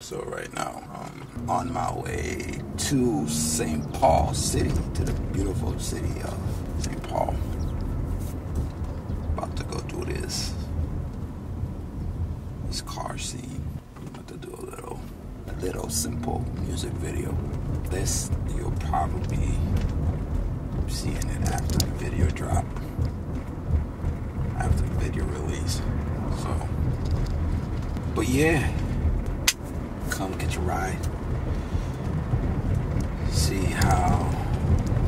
So right now, I'm on my way to St. Paul City, to the beautiful city of St. Paul. About to go do this this car scene. About to do a little, a little simple music video. This you'll probably be seeing it after the video drop, after the video release. So, but yeah come get your ride. See how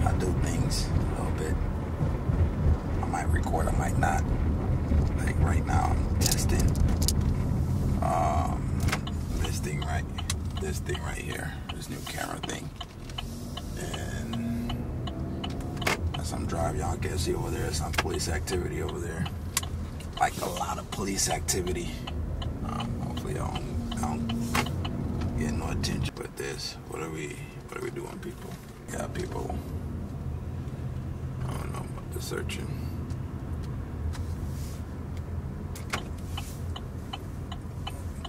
I do things a little bit. I might record, I might not. Like right now, I'm testing um, this thing right, this thing right here, this new camera thing. And as I'm driving, y'all can see over there some police activity over there. Like a lot of police activity. Um, hopefully, I don't, I don't attention. But this, what are we, what are we doing, people? Yeah, people. I don't know about the searching.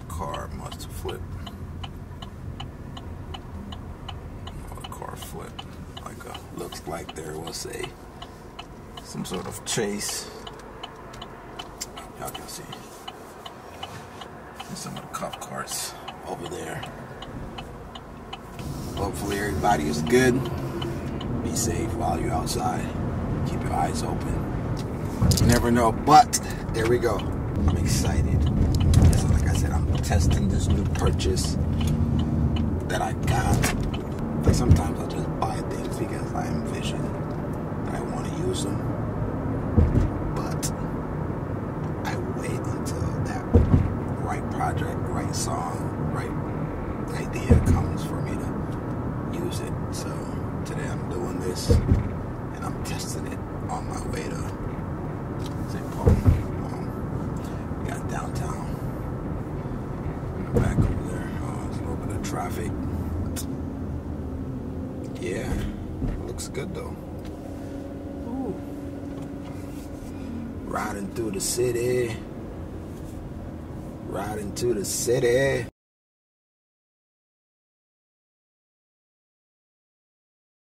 Car must have flipped. Car flipped. Like a, looks like there was a some sort of chase. Y'all can see. Some of the cop cars over there. Hopefully everybody is good. Be safe while you're outside. Keep your eyes open. You never know, but there we go. I'm excited. Like I said, I'm testing this new purchase that I got. Like sometimes I just buy things because I envision that I want to use them. But I wait until that right project, right song, right idea comes for me to use it. So today I'm doing this and I'm testing it on my way to St. Paul. Um, got downtown. Back over there. There's a little bit of traffic. Yeah, looks good though. Ooh. Riding through the city. Riding through the city.